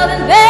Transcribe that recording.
love and